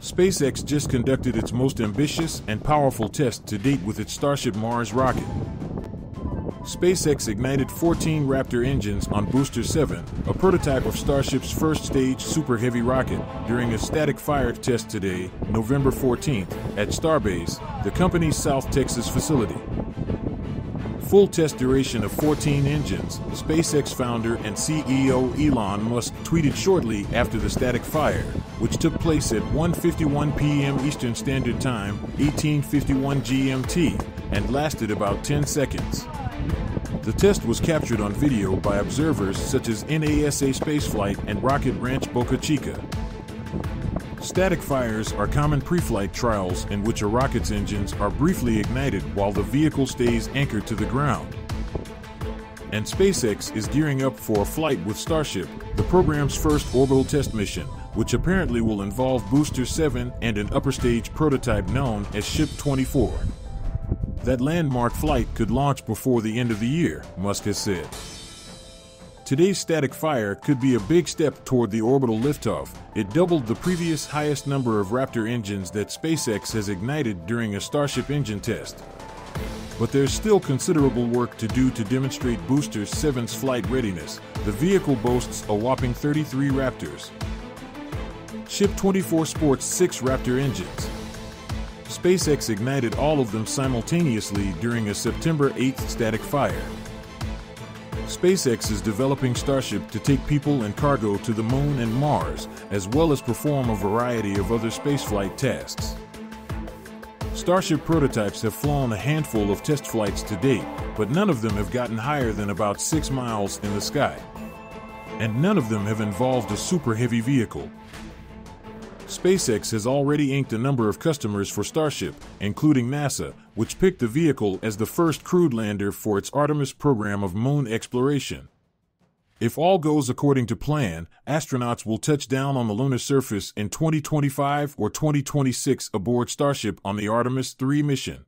SpaceX just conducted its most ambitious and powerful test to date with its Starship Mars rocket. SpaceX ignited 14 Raptor engines on Booster 7, a prototype of Starship's first stage Super Heavy rocket, during a static fire test today, November 14th, at Starbase, the company's South Texas facility. Full test duration of 14 engines, SpaceX founder and CEO Elon Musk tweeted shortly after the static fire, which took place at 1:51 p.m. Eastern Standard Time, 1851 GMT, and lasted about 10 seconds. The test was captured on video by observers such as NASA Spaceflight and Rocket Ranch Boca Chica. Static fires are common pre-flight trials in which a rocket's engines are briefly ignited while the vehicle stays anchored to the ground. And SpaceX is gearing up for a flight with Starship, the program's first orbital test mission, which apparently will involve Booster 7 and an upper stage prototype known as Ship 24. That landmark flight could launch before the end of the year, Musk has said. Today's static fire could be a big step toward the orbital liftoff. It doubled the previous highest number of Raptor engines that SpaceX has ignited during a Starship engine test. But there's still considerable work to do to demonstrate Booster 7's flight readiness. The vehicle boasts a whopping 33 Raptors. Ship 24 sports six Raptor engines. SpaceX ignited all of them simultaneously during a September 8th static fire. SpaceX is developing Starship to take people and cargo to the Moon and Mars, as well as perform a variety of other spaceflight tasks. Starship prototypes have flown a handful of test flights to date, but none of them have gotten higher than about six miles in the sky. And none of them have involved a super heavy vehicle. SpaceX has already inked a number of customers for Starship, including NASA, which picked the vehicle as the first crewed lander for its Artemis program of moon exploration. If all goes according to plan, astronauts will touch down on the lunar surface in 2025 or 2026 aboard Starship on the Artemis 3 mission.